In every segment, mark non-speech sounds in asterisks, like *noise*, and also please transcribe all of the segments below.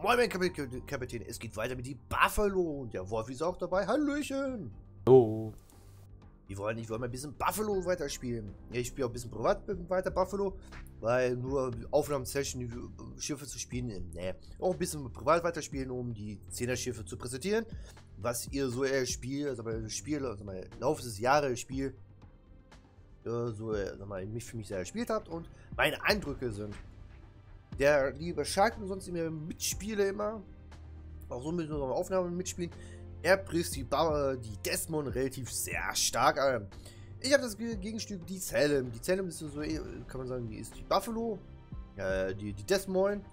Moin, mein Kapitän, Kapitän. Es geht weiter mit die Buffalo. Und der Wolf ist auch dabei. Hallöchen. Hallo. Wir wollen, ich wollte mal ein bisschen Buffalo weiterspielen. Ja, ich spiele auch ein bisschen privat weiter Buffalo, weil nur Aufnahmesession Schiffe zu spielen, äh, ne, auch ein bisschen privat weiterspielen, um die 10er Schiffe zu präsentieren. Was ihr so eher spielt, also mal Spiel, also mal Laufe des Jahres Spiel, äh, so, also mal, mich für mich sehr gespielt habt und meine Eindrücke sind. Der liebe Shark und sonst immer mitspiele immer, auch so mit unserer Aufnahme mitspielen, er prisst die, die Desmond relativ sehr stark an. Ich habe das Gegenstück, die Salem. Die Salem ist so, kann man sagen, die ist die Buffalo, äh, die, die Desmond.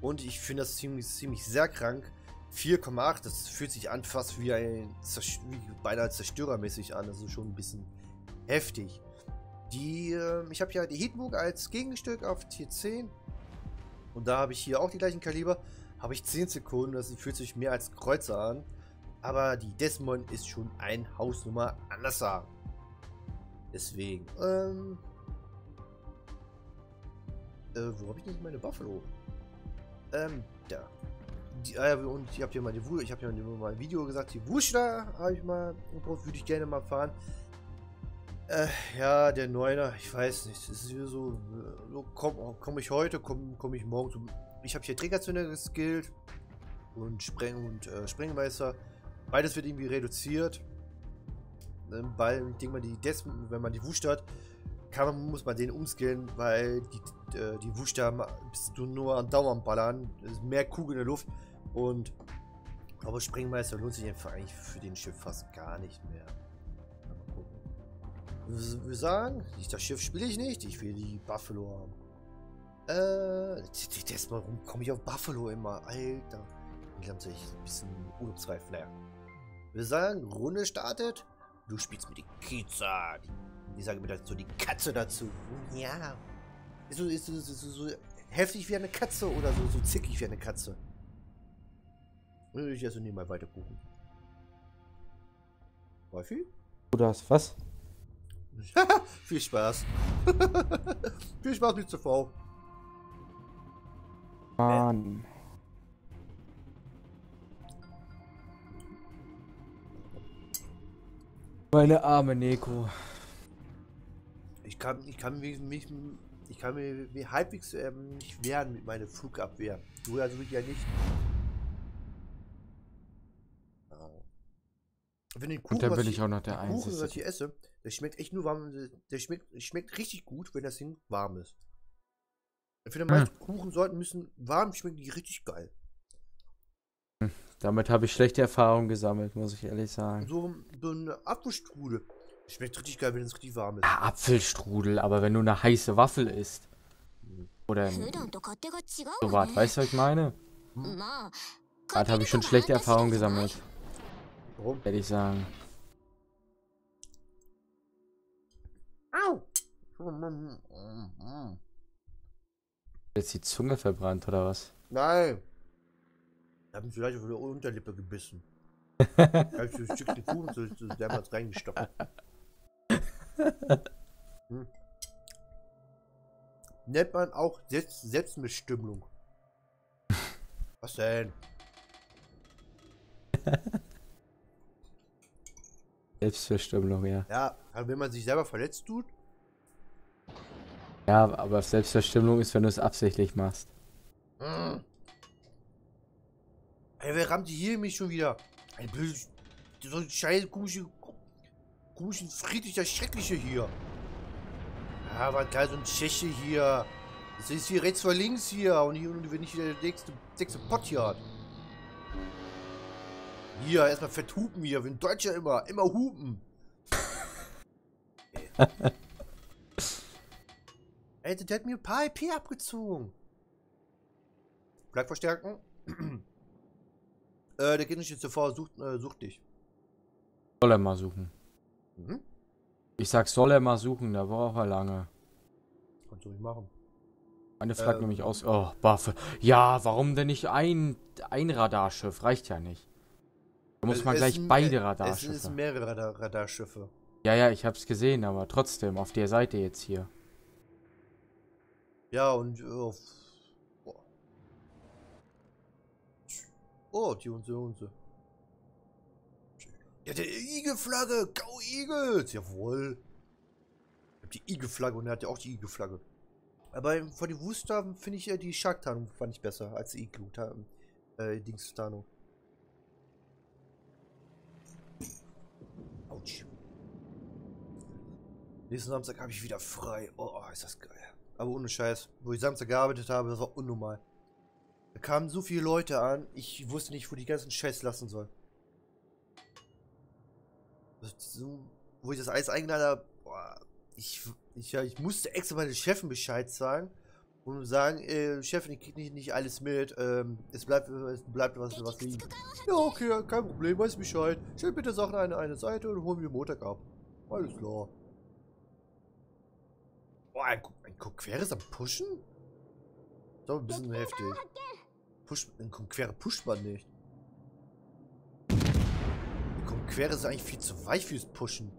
Und ich finde das ziemlich, ziemlich sehr krank. 4,8, das fühlt sich an fast wie ein wie beinahe zerstörermäßig an. Das ist schon ein bisschen heftig. Die, äh, ich habe ja die Hitbook als Gegenstück auf Tier 10. Und da habe ich hier auch die gleichen Kaliber habe ich 10 Sekunden. Das fühlt sich mehr als Kreuzer an. Aber die Desmond ist schon ein Hausnummer anders. Deswegen, ähm... Äh, wo habe ich denn meine Buffalo? Ähm, da. Die, äh, und ich habe hier mal die ich habe hier mal ein Video gesagt, die Wuschler habe ich mal, würde ich gerne mal fahren. Äh, ja, der Neuner, ich weiß nicht. Es ist wieder so, so komme komm ich heute, komme komm ich morgen ich habe hier Trägerzünder geskillt und Spreng- und äh, Sprengmeister. Beides wird irgendwie reduziert. Weil, ich denke mal, die Des wenn man die Wuscht hat, kann man, muss man den umskillen, weil die, äh, die Wuscht bist du nur an Dauer ballern. Mehr Kugeln in der Luft. Und aber Sprengmeister lohnt sich einfach eigentlich für den Schiff fast gar nicht mehr. Wir sagen, das Schiff spiele ich nicht, ich will die Buffalo haben. Äh, das mal rum komme ich auf Buffalo immer. Alter. Ich glaube, ich ein bisschen Urlaubsreif. Naja. Wir sagen, Runde startet. Du spielst mit die Kiza. Die, ich sage mir dazu die Katze dazu. Ja. Ist so, ist, so, ist so heftig wie eine Katze oder so, so zickig wie eine Katze. Ich also nicht mal weiter gucken. Wolfi? Du das, was? *laughs* Viel Spaß. *laughs* Viel Spaß mit CV. Mann. Meine arme Neko. Ich kann, ich kann mich, mich ich kann mir, halbwegs ähm, nicht wehren mit meiner Flugabwehr. Du also ja nicht. Wenn den Kuchen, Und dann bin ich auch noch der Einzige. Kuchen, was ich esse, der schmeckt echt nur warm. Der schmeckt, schmeckt richtig gut, wenn das Ding warm ist. Ich finde, manche hm. Kuchensorten müssen warm schmecken, die richtig geil. Hm, damit habe ich schlechte Erfahrungen gesammelt, muss ich ehrlich sagen. So, so ein Apfelstrudel. Schmeckt richtig geil, wenn es richtig warm ist. Ja, Apfelstrudel, aber wenn du eine heiße Waffel isst. Hm. Oder so was, weißt du, was ich meine? Hm. Da habe ich schon schlechte Erfahrungen gesammelt. Warum? Werde ich sagen. Au! Jetzt die Zunge verbrannt, oder was? Nein. Ich habe vielleicht auf der Unterlippe gebissen. *laughs* ich habe so ein Stückchen Kuchen so, so damals reingestopft. *laughs* Hm. Nennt man auch Setz Selbstbestimmung. *laughs* Was denn? Selbstverstümmelung, ja. Ja, also wenn man sich selber verletzt tut, ja, aber Selbstverstümmelung ist, wenn du es absichtlich machst. Hm. Ey, wer rammt hier mich schon wieder? Ein blödes, so ein scheiß komische, komische, friedlicher, schreckliche hier. Ja, war geil, so ein Tscheche hier. Das ist hier rechts vor links hier. Und hier, wenn ich wieder der nächste, nächste Pott hier hat. Hier, erstmal fett hupen hier, wie ein Deutscher immer. Immer hupen. *laughs* Ey, der hat mir ein paar IP abgezogen. Bleib verstärken. *clears throat* äh, der geht nicht jetzt sofort, sucht, äh, sucht dich. Soll er mal suchen. Mhm. Ich sag, soll er mal suchen, da braucht er lange. Kannst du nicht machen. Eine fragt ähm, nämlich aus. Oh, Waffe. Ja, warum denn nicht ein, ein Radarschiff? Reicht ja nicht. Da muss man gleich beide Radarschiffe. Es sind mehrere Radar Radarschiffe. Ja, ja, ich hab's gesehen, aber trotzdem, auf der Seite jetzt hier. Ja, und. Oh, Oh, die und so und so. Ja, der Igelflagge! Go Eagles! Jawohl. Ich hab die Igelflagge und er hat ja auch die Igelflagge. Aber von den Wustern finde ich ja die Shark-Tarnung fand ich besser als die Iglu-Tarnung. Äh, Dings-Tarnung. Nächsten Samstag habe ich wieder frei. Oh, ist das geil. Aber ohne Scheiß. Wo ich Samstag gearbeitet habe, das war unnormal. Da kamen so viele Leute an, ich wusste nicht, wo die ganzen Scheiß lassen soll. So, wo ich das Eis eingeladen habe, boah, ich, ich, ja, ich musste extra meine Chefin Bescheid sagen und sagen, äh, Chefin, ich krieg nicht, nicht alles mit, ähm, es bleibt, es bleibt was, was liegen. Ja, okay, kein Problem, weiß Bescheid. Stell bitte Sachen eine, eine Seite und holen wir Montag ab. Alles klar. Ein, ein Queres am Pushen? So ein bisschen heftig. Push, ein Conquere pusht man nicht. Ein Conquere ist eigentlich viel zu weich fürs Pushen.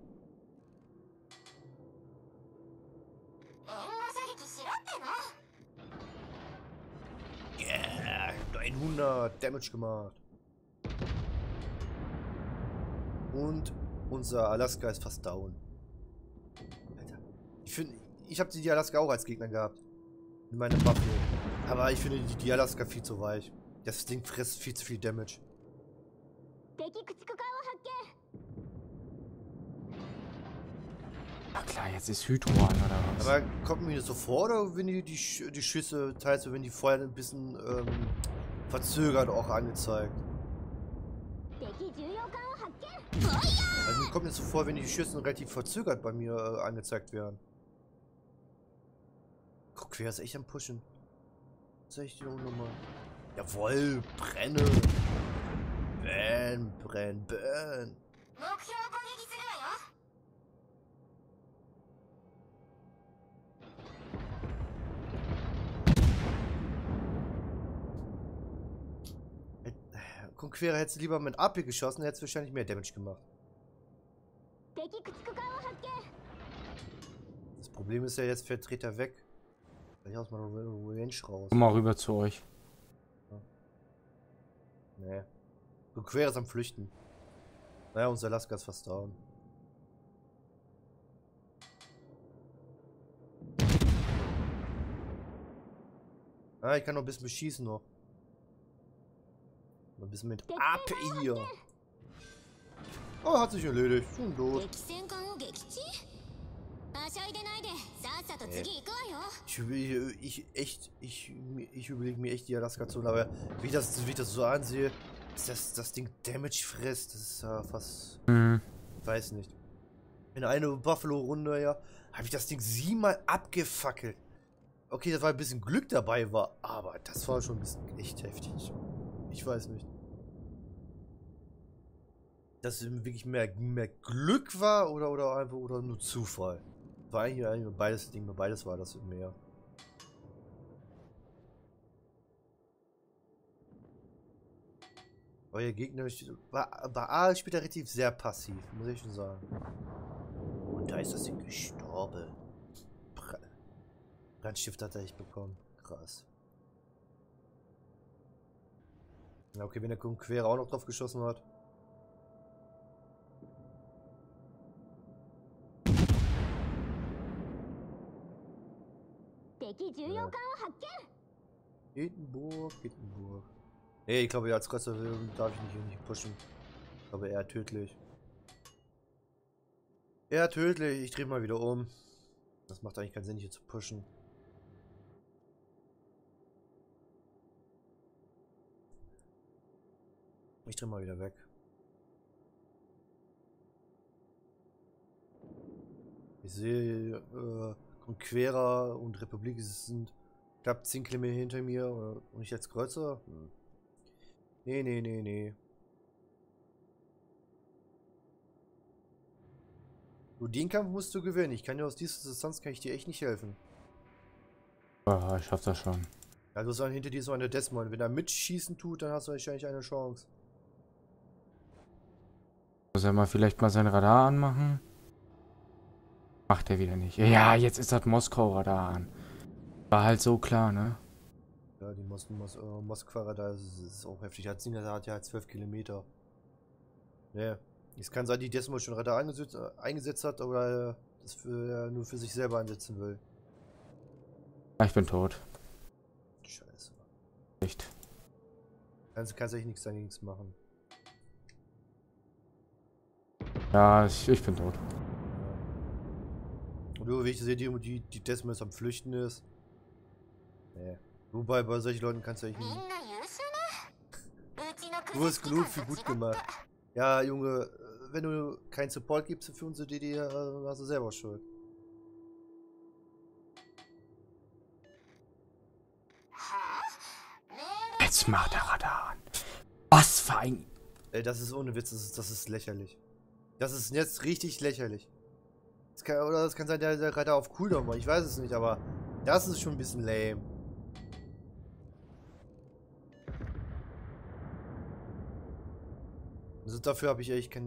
Yeah, 900 Damage gemacht. Und unser Alaska ist fast down. Alter. Ich finde, ich habe die Alaska auch als Gegner gehabt. In meinem Buffalo. Aber ich finde die, die Alaska viel zu weich. Das Ding frisst viel zu viel Damage. Na klar, jetzt ist Hydro an, oder was? Aber kommt mir das so vor, oder wenn die, die, die Schüsse, teils wenn die vorher ein bisschen ähm, verzögert auch angezeigt? Also mir kommt mir so vor, wenn die Schüsse relativ verzögert bei mir äh, angezeigt werden. Wer ist echt am Pushen? Was ist echt die Nummer? Jawoll, brenne! Brenn, brenn, brenn! Conquera hättest du lieber mit AP geschossen, hättest du wahrscheinlich mehr Damage gemacht. Das Problem ist ja jetzt, Vertreter weg. Gleich aus meiner Range raus. Komm mal rüber zu euch. Ja. Nee. Conquera ist am Flüchten. Naja, unser Alaska ist fast down. Ah, ich kann noch ein bisschen beschießen noch. Ein bisschen mit ab hier. Oh, hat sich erledigt. Schon tot. Ich, ich echt, ich, ich überlege mir echt die Alaska-Zone, aber wie, das, wie ich das so ansehe, dass das, das Ding Damage frisst, das ist ja fast, mhm. weiß nicht. In einer Buffalo-Runde, ja, habe ich das Ding siebenmal abgefackelt. Okay, das war ein bisschen Glück dabei war, aber das war schon ein bisschen echt heftig. Ich weiß nicht. Dass es wirklich mehr, mehr Glück war oder, oder einfach oder nur Zufall. War eigentlich, eigentlich beides Ding, beides war das mehr. Euer Gegner war, bei A spielt er relativ sehr passiv, muss ich schon sagen. Und da ist das Ding gestorben. Brandstift hat er echt bekommen. Krass. Okay, wenn der Conquera auch noch drauf geschossen hat. Ja. Hittenburg, Hittenburg. Nee, ich glaube, als Kreuzer darf ich nicht, nicht pushen. Ich glaube, eher tödlich. Eher tödlich. Ich drehe mal wieder um. Das macht eigentlich keinen Sinn, hier zu pushen. Ich drehe mal wieder weg. Ich sehe äh, Conquera und Republik sind knapp 10 Kilometer hinter mir und ich als Kreuzer? Hm. Nee, nee, nee, nee. Du, den Kampf musst du gewinnen. Ich kann dir aus dieser Distanz kann ich dir echt nicht helfen. Ja, ich schaff das schon. Ja, du sagst hinter dir so eine Desmond. Wenn er mitschießen tut, dann hast du wahrscheinlich eine Chance. Muss er mal vielleicht mal sein Radar anmachen? Macht er wieder nicht. Ja, jetzt ist das Moskau-Radar an. War halt so klar, ne? klar, die Mos Mos äh, Moskwa da ist, ist auch heftig. Das Ding hat ja 12 Kilometer. Ja. Es kann sein, die Desmo schon Radar eingesetzt, äh, eingesetzt hat, oder das für, äh, nur für sich selber einsetzen will. Ja, ich bin tot. Scheiße. Nicht. Kannst, kannst echt nichts dagegen machen. Ja, ich, ich bin tot. Nur wie ich sehe, die, die, die Desmos am Flüchten ist. Nee. Wobei, bei solchen Leuten kannst du echt nicht. Du hast genug für gut gemacht. Ja, Junge, wenn du keinen Support gibst für unsere DD, dann hast du selber Schuld. Jetzt macht der Radar an. Was für ein... Ey, das ist ohne Witz, das ist, das ist lächerlich. Das ist jetzt richtig lächerlich. Das kann, oder das kann sein, der, der Radar auf Cooldown war, ich weiß es nicht, aber das ist schon ein bisschen lame. Also dafür habe ich echt kein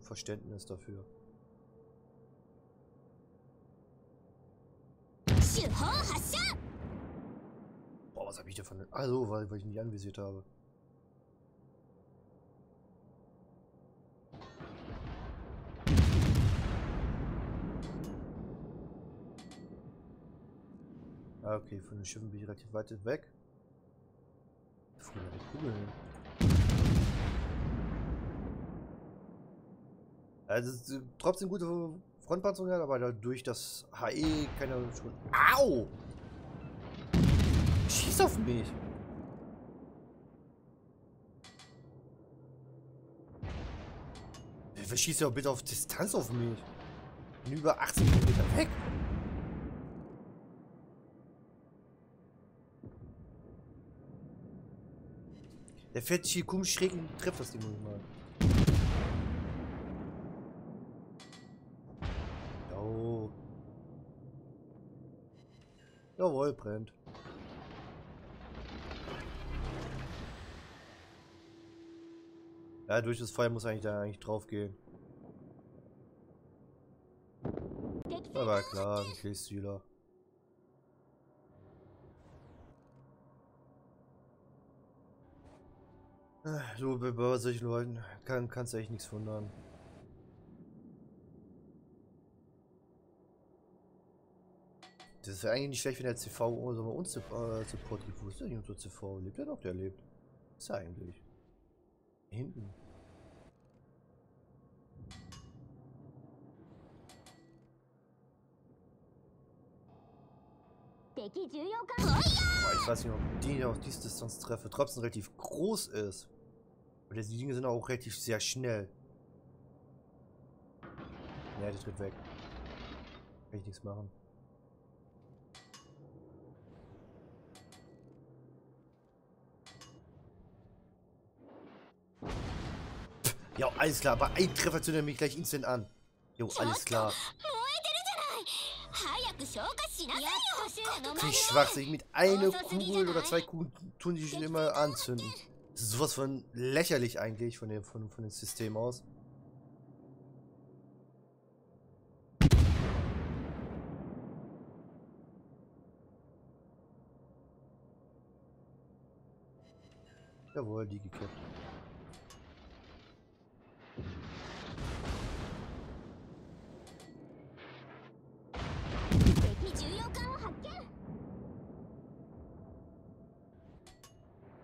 Verständnis dafür. Boah, was habe ich davon? Also, weil, weil ich nicht anvisiert habe. Ah, okay, von den Schiffen bin ich relativ weit weg. Früher die Kugeln. Also trotzdem gute Frontpanzerung aber dadurch das HE keine schon. Au! Schieß auf mich! Wer schießt ja bitte auf Distanz auf mich? Ich bin über 80 Meter weg. Der fährt hier komisch schräg und trifft das Ding mal. Jawohl, brennt. Ja, durch das Feuer muss eigentlich da eigentlich drauf gehen. Aber klar, ein Killstealer. So, bei solchen Leuten kann, kannst du echt nichts wundern. Das ja eigentlich nicht schlecht, wenn der CV also bei uns äh, Support gibt. Wo ist denn unser CV? Lebt er noch? Der lebt. ist er eigentlich? Hinten. Ich weiß nicht, ob die auf diese Distanz treffe. Trotzdem relativ groß ist. Und die Dinge sind auch relativ sehr schnell. Ja, der tritt weg. Kann ich nichts machen. Ja, alles klar, aber ein Treffer zündet mich gleich instant an. Jo, alles klar. Finde ich schwachsinnig. Mit einer Kugel oder zwei Kugeln tun die schon immer anzünden. Das ist sowas von lächerlich eigentlich von dem, von, von dem System aus. Jawohl, die gekippt.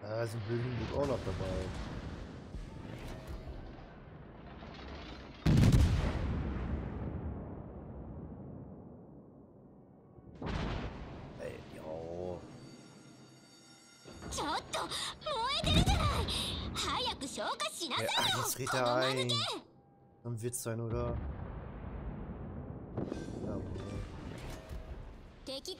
Da ist ein Höhlenbuch auch noch dabei. Jo. Ach, jetzt dreht er ein. Ein Witz sein, oder? Ja, 敵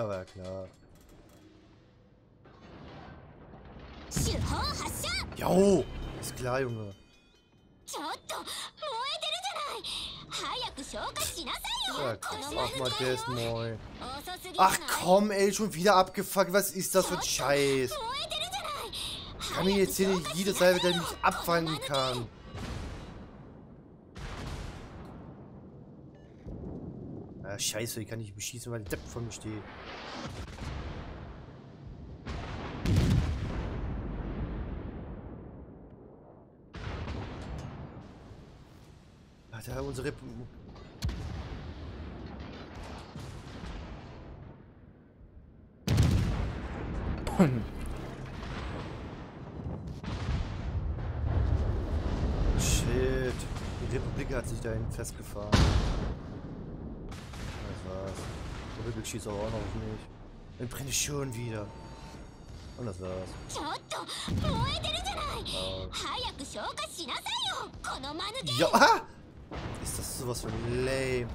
Ja, war klar. Jo, ist klar, Junge. Ja, ach mal, der ist neu. Ach komm, ey, schon wieder abgefuckt. Was ist das für ein Scheiß? kann mir jetzt hier nicht jede Salve, der mich abfangen kann. Ah, scheiße, ich kann nicht beschießen, weil der Depp vor mir steht. Alter, unsere Shit. Die Republik hat sich dahin festgefahren. Schießt aber auch noch mich. Dann brenne ich schon wieder. Und das war's. Ja, ah! Ist das sowas von lame?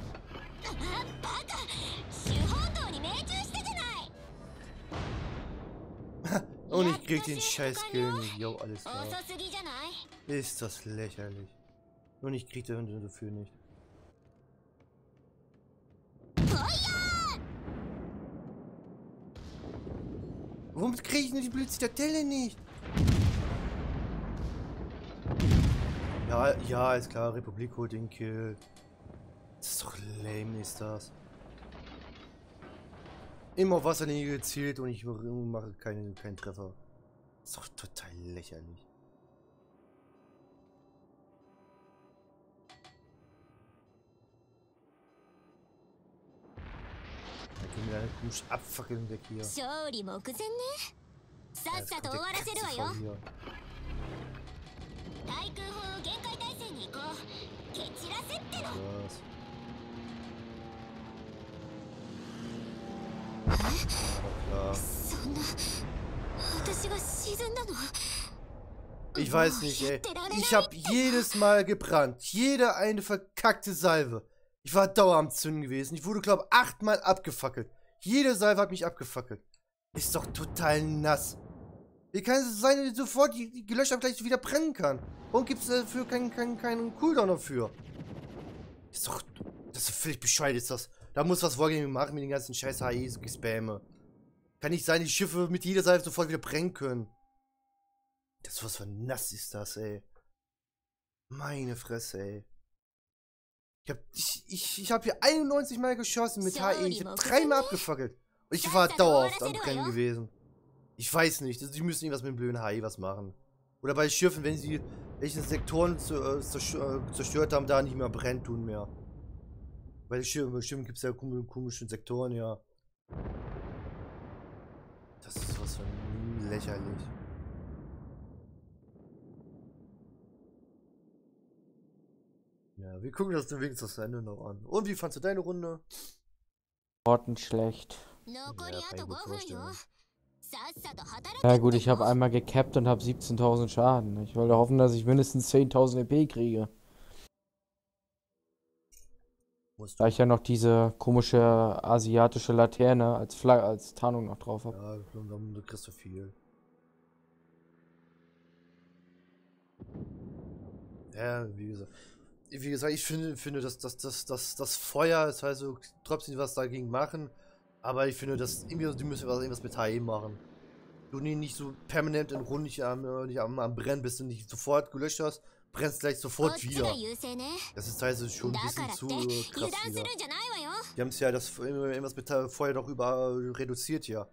*laughs* Und ich krieg den scheiß Skill nicht. Jo, alles klar. Ist das lächerlich. Und ich krieg den dafür nicht. Warum kriege ich nur die Blitzzitadelle nicht? Ja, ja, ist klar, Republik holt den Kill. Das ist doch lame, ist das. Immer auf Wasserlinie gezielt und ich mache keinen, keinen Treffer. Das ist doch total lächerlich. Da gehen wir eine komische Abfackeln weg hier. Ja, jetzt kommt der Katze vor hier. 対空砲限界態勢に行こう蹴散らせってのそんな私が沈んだの Ich weiß nicht, ey. Ich hab jedes Mal gebrannt. Jede eine verkackte Salve. Ich war dauernd zünden gewesen. Ich wurde, glaub, achtmal abgefackelt. Jede Salve hat mich abgefackelt. Ist doch total nass. Wie kann es sein, dass sofort die, die Gelöscher gleich wieder brennen kann? Warum gibt es dafür keinen, keinen, keinen Cooldown dafür? Ist doch. Das ist völlig bescheuert, ist das. Da muss was Wargaming machen mit den ganzen scheiß HE-Gespamme. Kann nicht sein, die Schiffe mit jeder Seite sofort wieder brennen können. Das was für nass ist das, ey. Meine Fresse, ey. Ich hab, ich, ich, ich hab hier 91 Mal geschossen mit HE. Ich hab dreimal abgefackelt. Und ich war dauerhaft am Brennen gewesen. Ich weiß nicht. Die müssen irgendwas mit dem blöden HI was machen. Oder bei Schiffen, wenn sie welche Sektoren äh, zerstört haben, da nicht mehr brennt tun mehr. Bei Schiffen, Schiffen gibt es ja komische Sektoren, ja. Das ist was von lächerlich. Ja, wir gucken das wenigstens das Ende noch an. Und wie fandst du deine Runde? Orten schlecht. Ja. Ja gut, ich habe einmal gekappt und habe 17.000 Schaden. Ich wollte hoffen, dass ich mindestens 10.000 EP kriege. Da ich ja noch diese komische asiatische Laterne als Flag als Tarnung noch drauf habe. Ja, du kriegst du viel. Ja, wie gesagt. Wie gesagt, ich finde, finde dass das, das, das, das Feuer, das heißt, du trotzdem was dagegen machen. Aber ich finde, dass irgendwie, die müssen was irgendwas mit HE machen. Du nicht so permanent in Runden nicht am, äh, nicht am, am Brennen bist und nicht sofort gelöscht hast, brennst gleich sofort wieder. Das ist also schon ein bisschen zu krass wieder. Die haben es ja das irgendwas mit Feuer doch über reduziert, ja.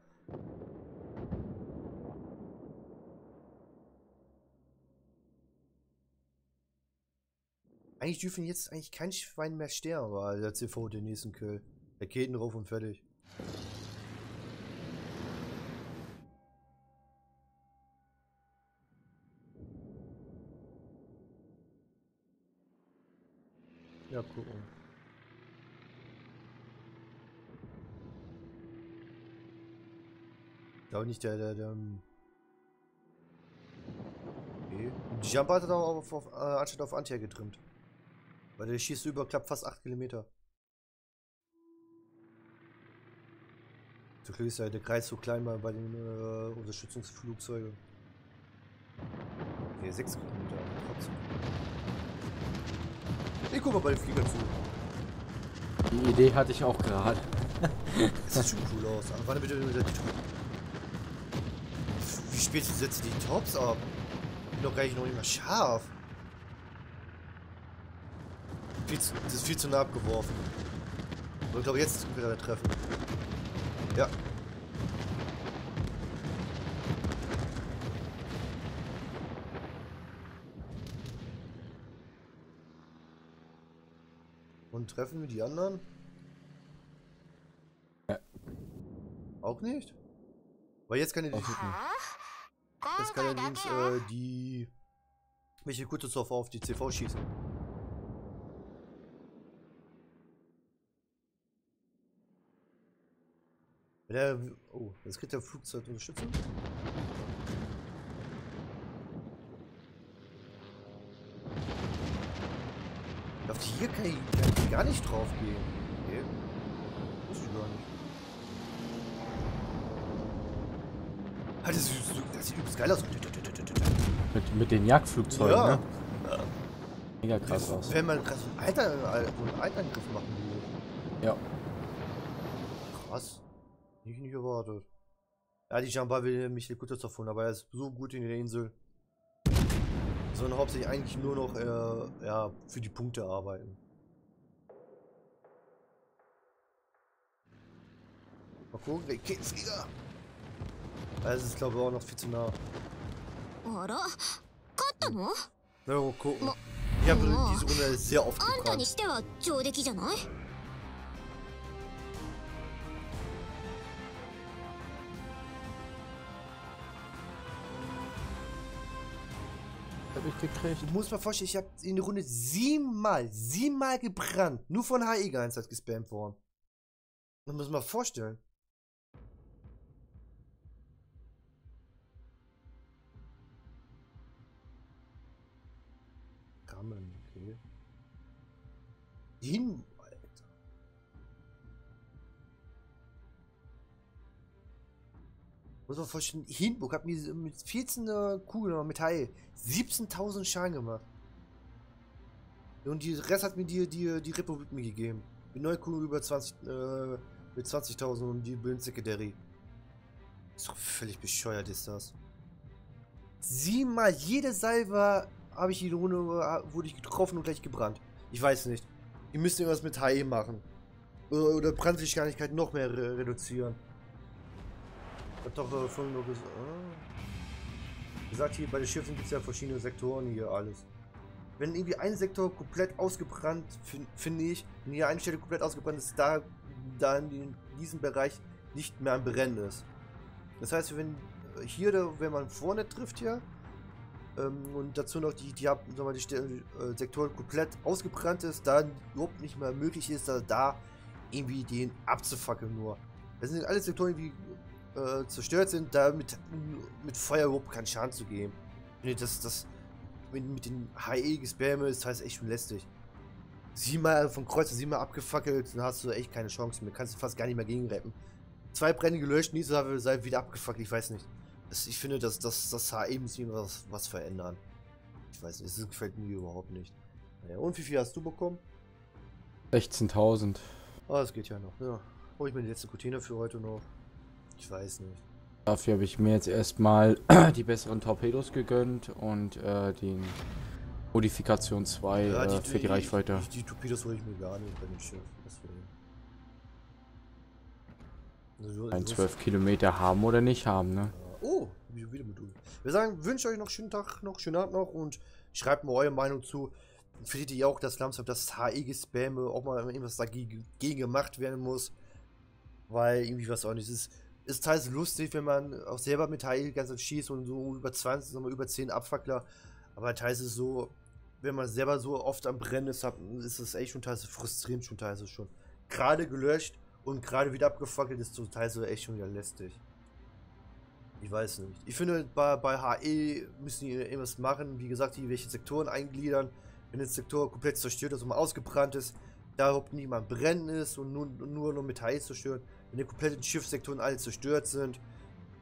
Eigentlich dürfen jetzt eigentlich kein Schwein mehr sterben, weil der CV den nächsten Kill. Raketen drauf und fertig. Ja, gucken. Ja, nicht der, der, der. Ähm, okay. Die Jumper hat er auch auf, auf, äh, anstatt auf Antia getrimmt. Weil der schießt über knapp fast 8 Kilometer. Zum Glück ist ja der Kreis so klein bei, bei den äh, Unterstützungsflugzeugen. Okay, 6 Kilometer, trotzdem. Ich guck mal bei den Fliegern zu. Die Idee hatte ich auch gerade. das *laughs* sieht schon cool aus. Aber warte bitte mit der Wie spät setze die Tops ab? Bin doch gar nicht noch nicht mal scharf. Viel zu, das ist viel zu nah abgeworfen. Ich glaube, jetzt wird er treffen. Ja. Und treffen wir die anderen? Ja. Auch nicht? Weil jetzt kann er die... Jetzt kann er links äh, die... Welche Kuttesdorf auf die CV schießen. Der, oh, jetzt kriegt der Flugzeug Unterstützung. Auf die hier kann ich, kann ich gar nicht drauf gehen. Okay. Wusste ich gar nicht. Halt, das, das sieht übelst geil aus. Mit, mit den Jagdflugzeugen, ja. ne? Mega krass aus. Wenn man krass einen Altangriff machen will. Ja. Ich nicht erwartet. Ja, die Jamba will mich gut davon, aber er ist so gut in der Insel. Sondern hauptsächlich eigentlich nur noch äh, ja, für die Punkte arbeiten. Mal gucken, der Kettflieger. Das ist glaube ich auch noch viel zu nah. Na, mal gucken. Ich habe diese Runde sehr oft gebrannt. Habe ich gekriegt. Du musst mal vorstellen, ich habe in der Runde siebenmal, siebenmal gebrannt. Nur von HE hat gespammt worden. Das muss mal vorstellen. Rammen, okay. Hin, Muss man vorstellen, Hinburg hat mir mit 14 Kugeln mit Teil 17.000 Schaden gemacht. Und die Rest hat mir die, die, die Republik mir gegeben. Mit 9 Kugeln über 20, äh, mit 20.000 und die Secondary. Ist doch völlig bescheuert, ist das. Siebenmal jede Salve habe ich der Runde, wurde ich getroffen und gleich gebrannt. Ich weiß nicht. Die müssen irgendwas mit HE machen. Oder, Brandlichtigkeit noch mehr re reduzieren. Hat doch äh, vorhin nur gesagt. Ah. gesagt, hier bei den Schiffen gibt es ja verschiedene Sektoren hier alles. Wenn irgendwie ein Sektor komplett ausgebrannt, finde find ich, wenn hier eine Stelle komplett ausgebrannt ist, da, da in diesem Bereich nicht mehr ein Brennen ist. Das heißt, wenn hier, wenn man vorne trifft hier, ähm, und dazu noch die, die, die, die äh, Sektor komplett ausgebrannt ist, da überhaupt nicht mehr möglich ist, da, da irgendwie den abzufackeln nur. Das sind alle Sektoren wie äh, zerstört sind, da mit, Feuer überhaupt keinen Schaden zu geben. Das, das mit, mit den HE-Gespamme ist halt echt schon lästig. Sieh mal vom Kreuzer, sieh mal abgefackelt, dann hast du echt keine Chance mehr. Kannst du fast gar nicht mehr gegenretten. Zwei Brände gelöscht, nächste sei wieder abgefackelt, ich weiß nicht. Das, ich finde, dass das, das HE muss was, was verändern. Ich weiß nicht, das gefällt mir überhaupt nicht. Naja, und wie viel hast du bekommen? 16.000. Ah, das geht ja noch. Ja. Hol ich mir die letzte Container für heute noch. Ich weiß nicht. Dafür habe ich mir jetzt erstmal *clears throat* die besseren Torpedos gegönnt und äh, den Modifikation 2 ja, äh, für die, die Reichweite. Die, die, Torpedos hole ich mir gar nicht bei dem Schiff. Also, Ein 12 Kilometer haben oder nicht haben, ne? Oh, wieder Modul. Wir sagen, wünsche euch noch schönen Tag, noch schönen Abend noch und schreibt mal eure Meinung zu. Findet ihr auch, dass langsam das HE-Gespamme auch mal irgendwas dagegen gemacht werden muss? Weil irgendwie was auch nicht ist ist teils lustig, wenn man auch selber mit Teil ganz schießt und so über 20, nochmal über 10 Abfackler. Aber teils ist es so, wenn man selber so oft am Brennen ist, ist es echt schon teils frustrierend, schon teils schon. Gerade gelöscht und gerade wieder abgefackelt ist so teils echt schon wieder lästig. Ich weiß nicht. Ich finde, bei, bei HE müssen die irgendwas machen. Wie gesagt, die welche Sektoren eingliedern. Wenn ein Sektor komplett zerstört ist und mal ausgebrannt ist, da überhaupt niemand brennen ist und nur, nur noch mit HE zerstören wenn die kompletten Schiffssektoren alle zerstört sind,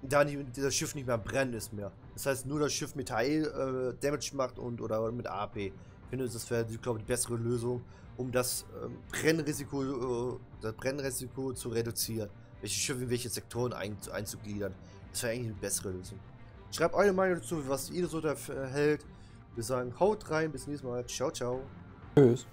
da die, das Schiff nicht mehr brennen ist mehr. Das heißt, nur das Schiff mit HE äh, Damage macht und oder mit AP. Ich finde, das wäre, glaube ich, die bessere Lösung, um das ähm, Brennrisiko, äh, das Brennrisiko zu reduzieren. Welche Schiffe in welche Sektoren ein, einzugliedern. Das wäre eigentlich eine bessere Lösung. Schreibt eure Meinung dazu, was ihr so da hält. Wir sagen, haut rein, bis nächstes Mal. Ciao, ciao. Tschüss.